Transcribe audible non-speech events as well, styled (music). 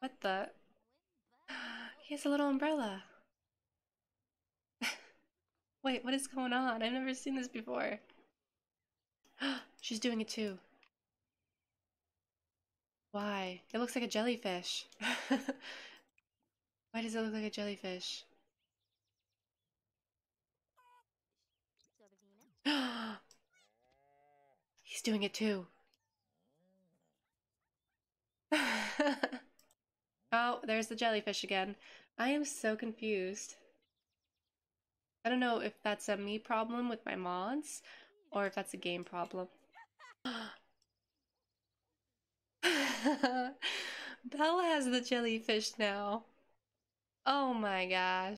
What the? He has a little umbrella. (laughs) Wait, what is going on? I've never seen this before. (gasps) She's doing it too. Why? It looks like a jellyfish. (laughs) Why does it look like a jellyfish? (gasps) He's doing it too. (laughs) oh, there's the jellyfish again. I am so confused. I don't know if that's a me problem with my mods or if that's a game problem. (gasps) Belle has the jellyfish now. Oh my gosh.